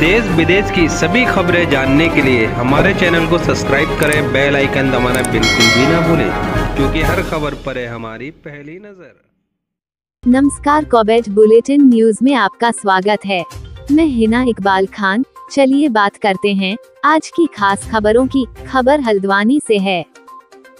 देश विदेश की सभी खबरें जानने के लिए हमारे चैनल को सब्सक्राइब करें, बेल आइकन दबाना बिल्कुल भी ना भूलें, क्योंकि हर खबर पर है हमारी पहली नज़र। नमस्कार, कॉबेट बुलेटिन न्यूज़ में आपका स्वागत है। मैं हिना इकबाल खान, चलिए बात करते हैं। आज की खास खबरों की, खबर हल्द्वानी से है।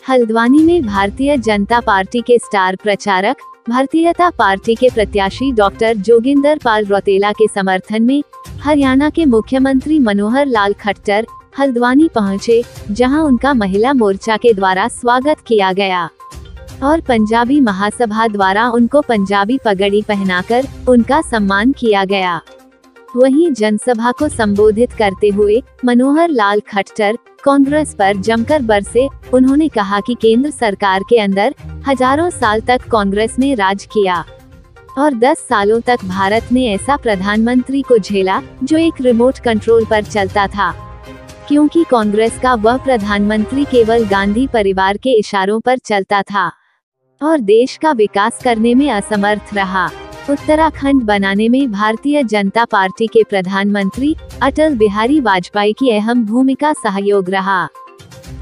हल्द्वानी में भारतीय जनता पार्टी के स्टार प्रचारक भारतीयता पार्टी के प्रत्याशी डॉक्टर जोगिंदर पाल रौतेला के समर्थन में हरियाणा के मुख्यमंत्री मनोहर लाल खट्टर हल्द्वानी पहुँचे, जहाँ उनका महिला मोर्चा के द्वारा स्वागत किया गया। और पंजाबी महासभा द्वारा उनको पंजाबी पगड़ी पहनाकर उनका सम्मान किया गया। वहीं जनसभा को संबोधित करते हुए मनोहर लाल खट्टर, कांग्रेस पर जमकर बरसे, उन्होंने कहा कि केंद्र सरकार के अंदर हज़ारों साल तक कांग्रेस ने राज किया और 10 सालों तक भारत ने ऐसा प्रधानमंत्री को झेला जो एक रिमोट कंट्रोल पर चलता था। क्योंकि कांग्रेस का वह प्रधानमंत्री केवल गांधी परिवार के इशारों पर चलता था और देश का विकास करने में असमर्थ रहा। उत्तराखंड बनाने में भारतीय जनता पार्टी के प्रधानमंत्री अटल बिहारी वाजपेयी की अहम भूमिका सहयोग रहा।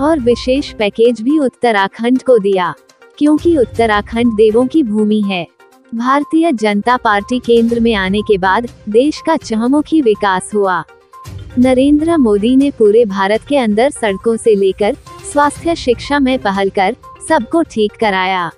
और विशेष पैकेज भी उत्तराखंड को दिया, क्योंकि उत्तराखंड देवों की भूमि है। भारतीय जनता पार्टी केंद्र में आने के बाद देश का चहुमुखी विकास हुआ। नरेंद्र मोदी ने पूरे भारत के अंदर सड़कों से लेकर स्वास्थ्य, शिक्षा में पहल कर सबको ठीक कराया।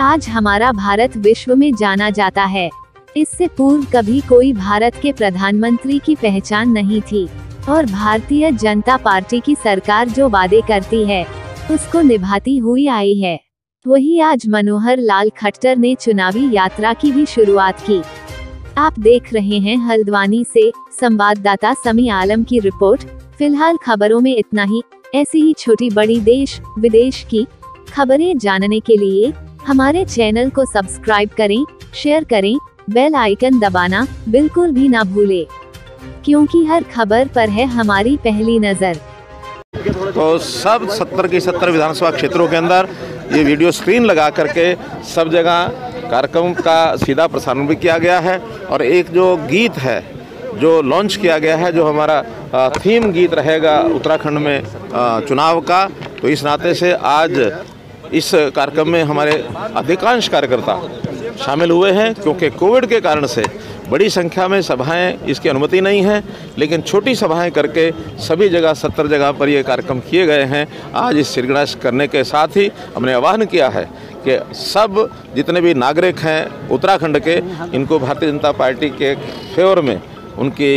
आज हमारा भारत विश्व में जाना जाता है। इससे पूर्व कभी कोई भारत के प्रधानमंत्री की पहचान नहीं थी, और भारतीय जनता पार्टी की सरकार जो वादे करती है, उसको निभाती हुई आई है। वही आज मनोहर लाल खट्टर ने चुनावी यात्रा की भी शुरुआत की। आप देख रहे हैं हल्द्वानी से संवाददाता समी आलम की रिपोर्ट। फ़िलहाल खबरों में इतना ही, ऐसी ही छोटी बड़ी देश विदेश की खबरें जानने के लिए हमारे चैनल को सब्सक्राइब करें, शेयर करें, बेल आइकन दबाना बिल्कुल भी ना भूले। क्योंकि हर खबर पर है हमारी पहली नज़र। तो सब सत्तर की सत्तर विधानसभा क्षेत्रों के अंदर ये वीडियो स्क्रीन लगा करके सब जगह कार्यक्रम का सीधा प्रसारण भी किया गया है और एक जो गीत है, जो लॉन्च किया गया है, जो हमारा थीम गीत रहेगा उत्तराखंड में चुनाव का तो इस नाते से आज इस कार्यक्रम में हमारे अधिकांश कार्यकर्ता शामिल हुए हैं, क्योंकि कोविड के कारण से बड़ी संख्या में सभाएँ इसकी अनुमति नहीं है, लेकिन छोटी सभाएँ करके सभी जगह, सत्तर जगह पर ये कार्यक्रम किए गए हैं। आज इस सिरगणेश करने के साथ ही हमने आह्वान किया है कि सब जितने भी नागरिक हैं उत्तराखंड के, इनको भारतीय जनता पार्टी के फेवर में उनके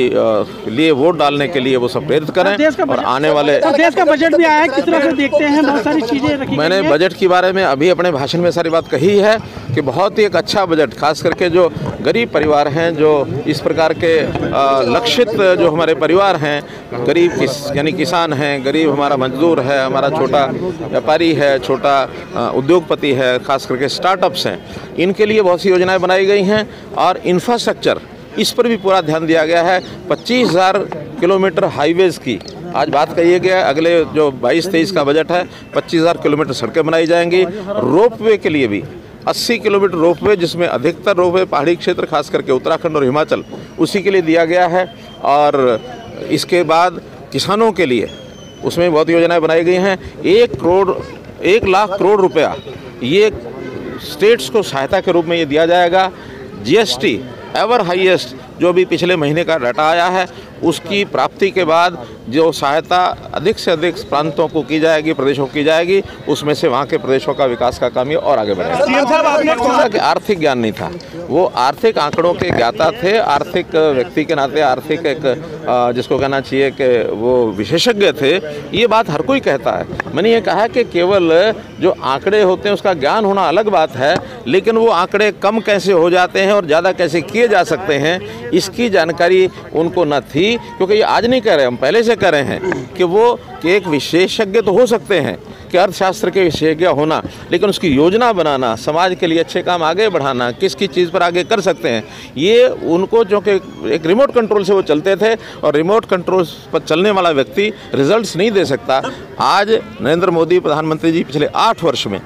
लिए वोट डालने के लिए वो सब प्रेरित करें और आने वाले तो देश का बजट भी आया है किस तरह से देखते हैं? बहुत सारी चीज़ें रखी मैंने बजट के बारे में अभी अपने भाषण में सारी बात कही है कि बहुत ही एक अच्छा बजट खास करके जो गरीब परिवार हैं जो इस प्रकार के लक्षित जो हमारे परिवार हैं गरीब किस यानी किसान हैं गरीब हमारा मजदूर है हमारा छोटा व्यापारी है छोटा उद्योगपति है खास करके स्टार्टअप्स हैं इनके लिए बहुत सी योजनाएँ बनाई गई हैं और इंफ्रास्ट्रक्चर इस पर भी पूरा ध्यान दिया गया है। पच्चीस हज़ार किलोमीटर हाईवेज़ की। आज बात कही गया अगले जो 22-23 का बजट है, पच्चीस हज़ार किलोमीटर सड़कें बनाई जाएँगी। रोपवे के लिए भी 80 किलोमीटर रोपवे, जिसमें अधिकतर रोपवे पहाड़ी क्षेत्र, खास करके उत्तराखंड और हिमाचल, उसी के लिए दिया गया है। और इसके बाद किसानों के लिए उसमें बहुत योजनाएँ बनाई गई हैं। एक करोड़, एक लाख करोड़ रुपया ये स्टेट्स को सहायता के रूप में ये दिया जाएगा। जीएसटी ever highest जो भी पिछले महीने का डाटा आया है उसकी प्राप्ति के बाद जो सहायता अधिक से अधिक प्रांतों को की जाएगी प्रदेशों को की जाएगी उसमें से वहाँ के प्रदेशों का विकास का काम ये और आगे बढ़ेगा। कि आर्थिक ज्ञान नहीं था। वो आर्थिक आंकड़ों के ज्ञाता थे आर्थिक व्यक्ति के नाते आर्थिक एक जिसको कहना चाहिए कि वो विशेषज्ञ थे ये बात हर कोई कहता है। मैंने ये कहा कि केवल जो आंकड़े होते हैं उसका ज्ञान होना अलग बात है लेकिन वो आंकड़े कम कैसे हो जाते हैं और ज़्यादा कैसे किए जा सकते हैं इसकी जानकारी उनको न थी, क्योंकि ये आज नहीं कह रहे, हम पहले से कह रहे हैं कि वो कि एक विशेषज्ञ तो हो सकते हैं, कि अर्थशास्त्र के विशेषज्ञ होना, लेकिन उसकी योजना बनाना, समाज के लिए अच्छे काम आगे बढ़ाना किस किस चीज़ पर आगे कर सकते हैं, ये उनको जो कि एक रिमोट कंट्रोल से वो चलते थे, और रिमोट कंट्रोल पर चलने वाला व्यक्ति रिजल्ट्स नहीं दे सकता। आज नरेंद्र मोदी, प्रधानमंत्री जी, पिछले आठ वर्ष में